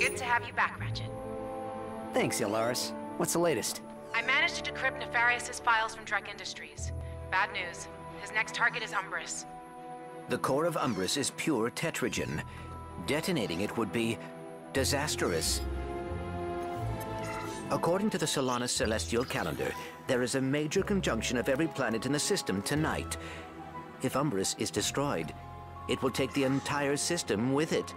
Good to have you back, Ratchet. Thanks, Elaris. What's the latest? I managed to decrypt Nefarious' files from Drek Industries. Bad news. His next target is Umbris. The core of Umbris is pure tetragen. Detonating it would be disastrous. According to the Solanus celestial calendar, there is a major conjunction of every planet in the system tonight. If Umbris is destroyed, it will take the entire system with it.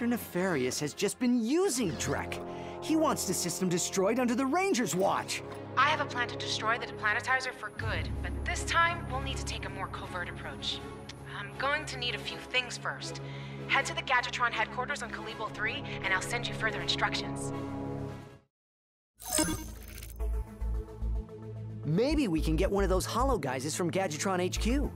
Dr. Nefarious has just been using Drek. He wants the system destroyed under the Ranger's watch. I have a plan to destroy the deplanetizer for good, but this time we'll need to take a more covert approach. I'm going to need a few things first. Head to the Gadgetron headquarters on Kalebo 3, and I'll send you further instructions. Maybe we can get one of those Hologuises from Gadgetron HQ.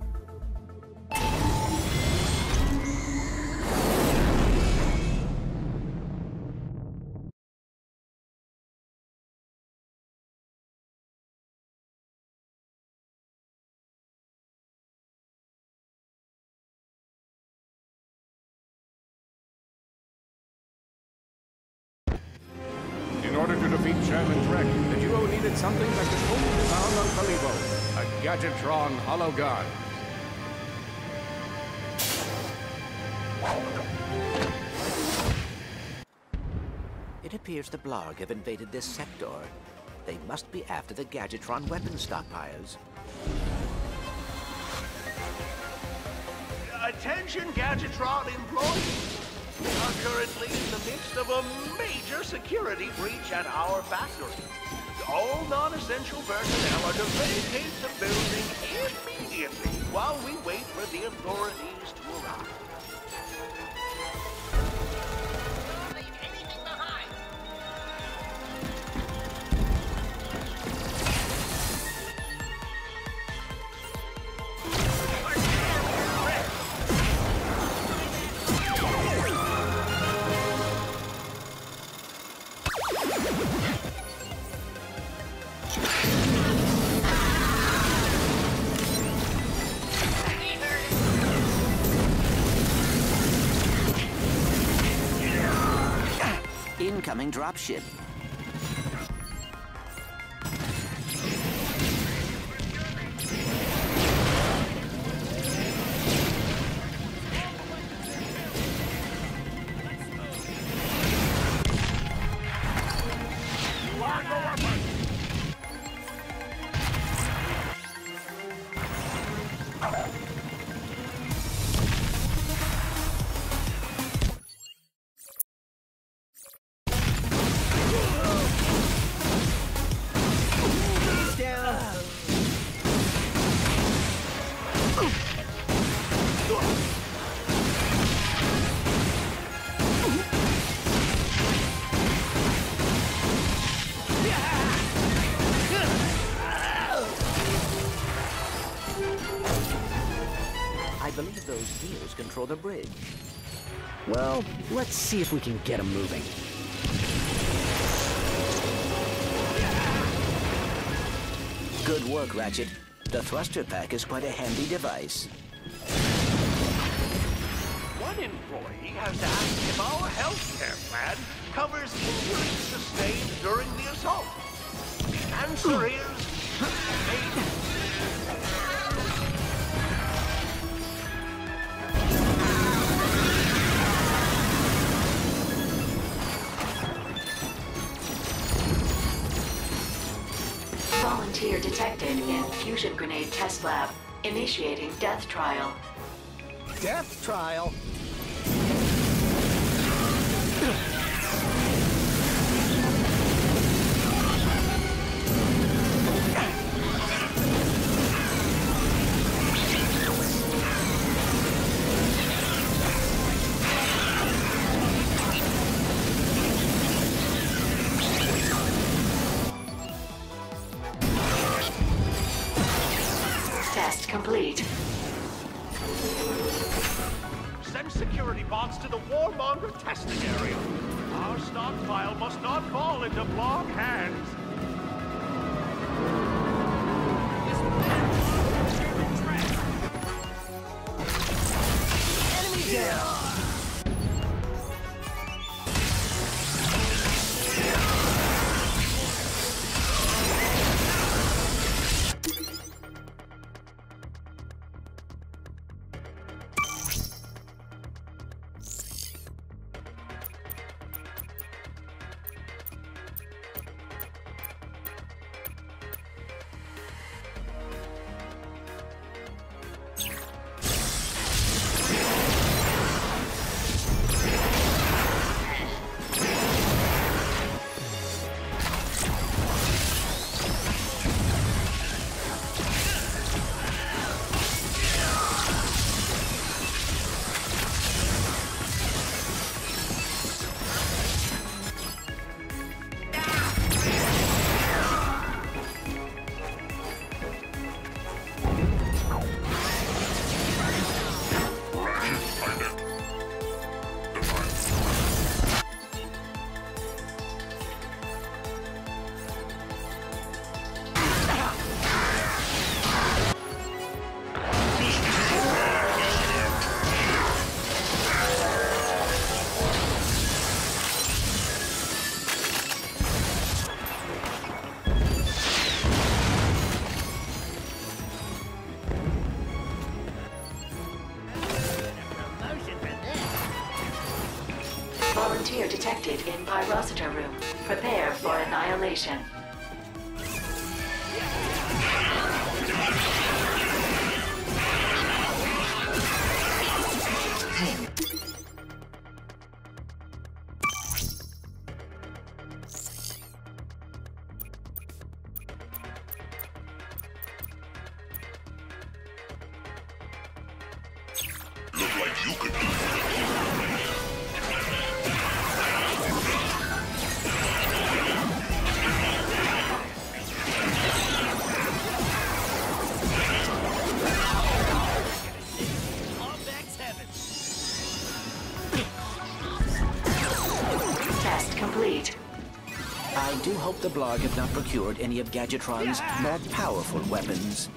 Duo needed something that could only be found on Kalebo, a Gadgetron Hologuise. It appears the Blarg have invaded this sector. They must be after the Gadgetron weapon stockpiles. Attention Gadgetron employees! We are currently in the midst of a major security breach at our factory. All non-essential personnel are to vacate the building immediately while we wait for the authorities Incoming dropship. Control the bridge. Well, let's see if we can get him moving. Good work, Ratchet. The thruster pack is quite a handy device. One employee has asked if our health care plan covers injuries sustained during the assault. The answer is detected in fusion grenade test lab. Initiating death trial. Death trial? Test complete. Send security bots to the Warmonger testing area. Our stockpile must not fall into Blarg hands. Enemy down! Prepare for annihilation. Complete. I do hope the Blarg have not procured any of Gadgetron's more powerful weapons.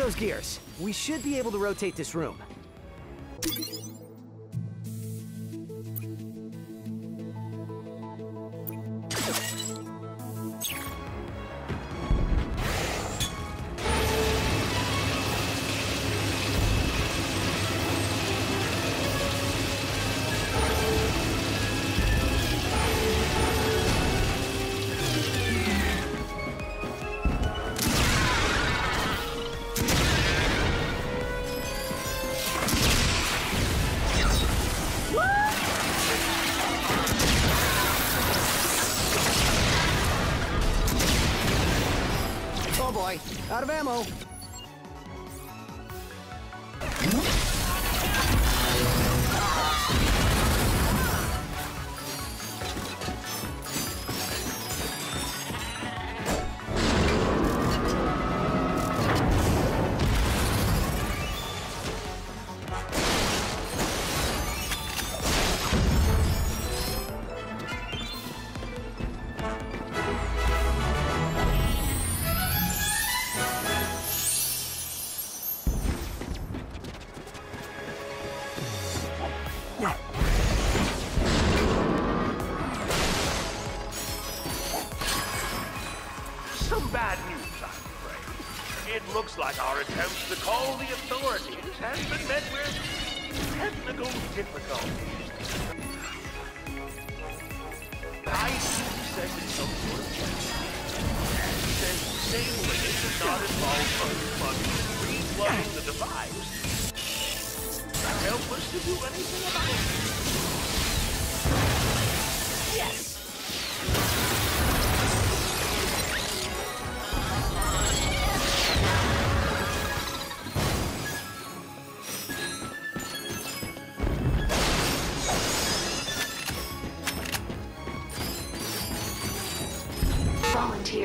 Those gears. We should be able to rotate this room. Boy, out of ammo.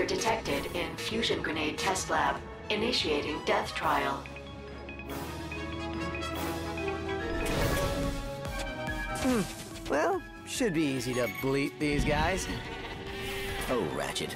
Detected in fusion grenade test lab. Initiating death trial. Hmm. Well, should be easy to bleep these guys. Oh, Ratchet.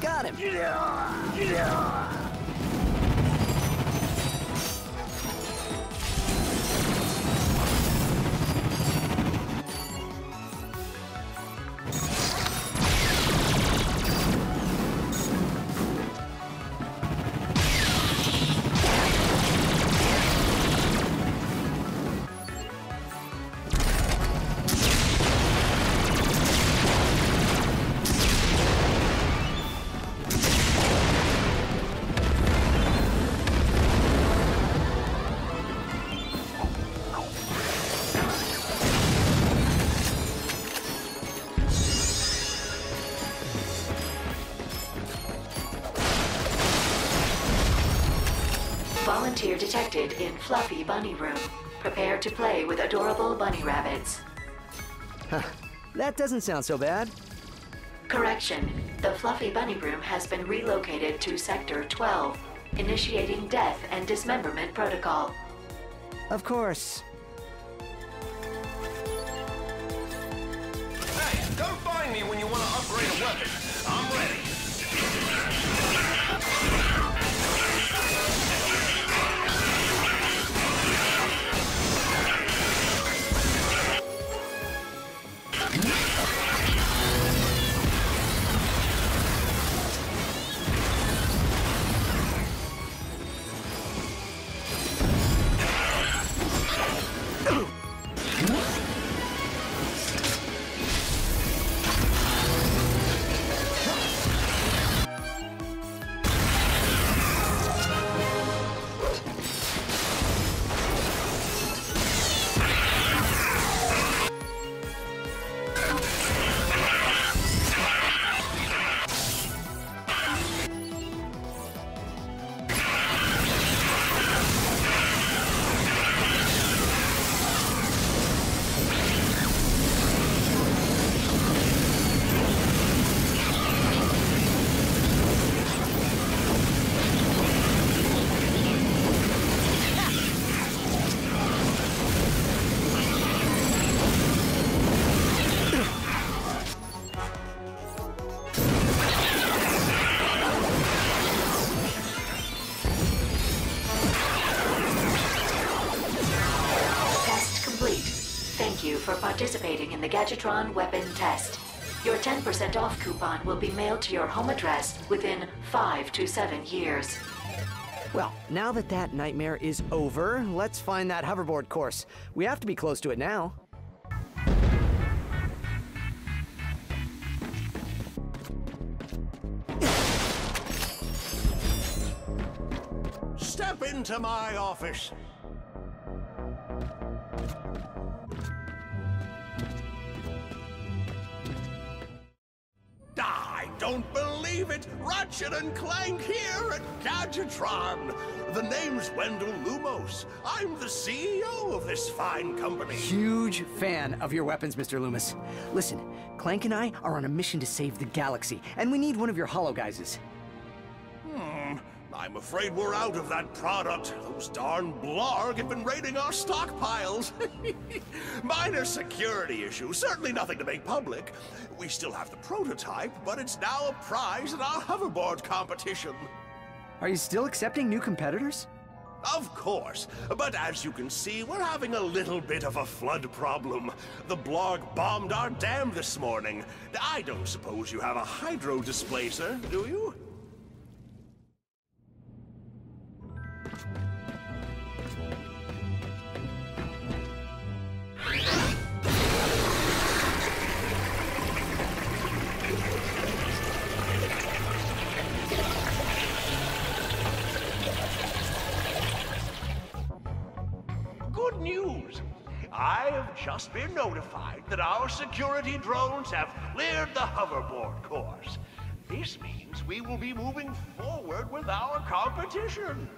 Got him. Volunteer detected in Fluffy Bunny Room. Prepare to play with adorable bunny rabbits. Huh. That doesn't sound so bad. Correction. The Fluffy Bunny Room has been relocated to Sector 12, initiating death and dismemberment protocol. Of course. Hey, come find me when you want to upgrade a weapon. I'm ready. For participating in the Gadgetron weapon test. Your 10% off coupon will be mailed to your home address within 5 to 7 years. Well, now that that nightmare is over, let's find that hoverboard course. We have to be close to it now. Step into my office. I don't believe it! Ratchet and Clank here at Gadgetron! The name's Wendell Lumos. I'm the CEO of this fine company. Huge fan of your weapons, Mr. Loomis. Listen, Clank and I are on a mission to save the galaxy, and we need one of your Hologuises. I'm afraid we're out of that product. Those darn Blarg have been raiding our stockpiles. Minor security issue, certainly nothing to make public. We still have the prototype, but it's now a prize in our hoverboard competition. Are you still accepting new competitors? Of course, but as you can see, we're having a little bit of a flood problem. The Blarg bombed our dam this morning. I don't suppose you have a Hydrodisplacer, do you? Security drones have cleared the hoverboard course. This means we will be moving forward with our competition.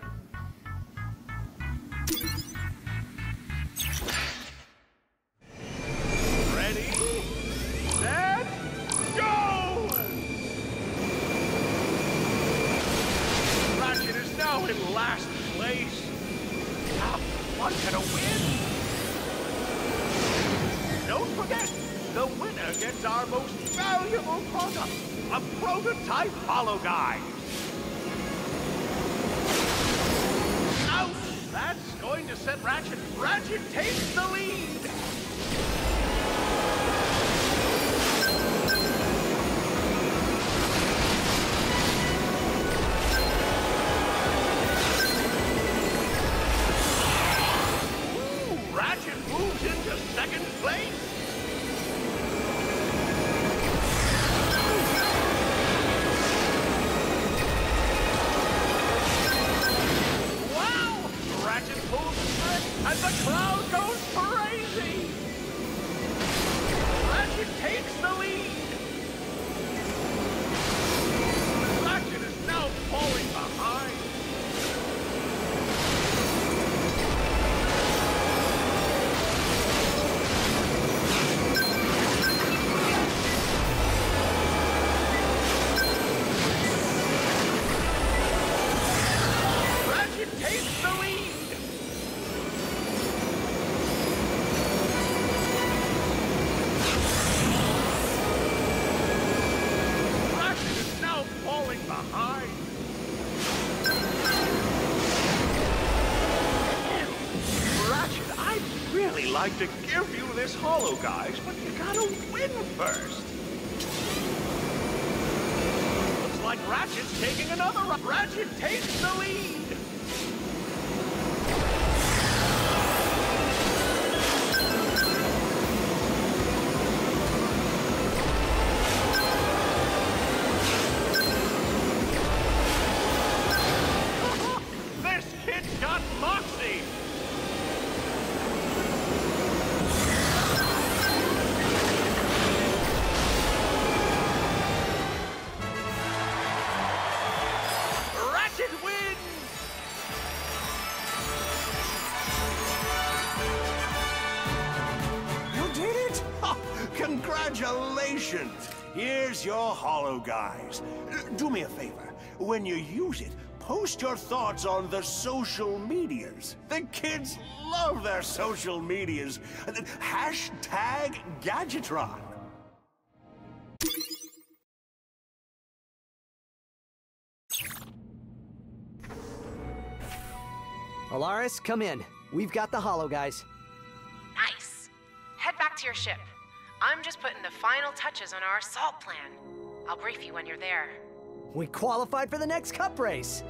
You this Here's your Hologuise. Do me a favor. When you use it, post your thoughts on the social medias. The kids love their social medias. Hashtag Gadgetron. Elaris, come in. We've got the Hologuise. Nice. Head back to your ship. I'm just putting the final touches on our assault plan. I'll brief you when you're there. We qualified for the next cup race.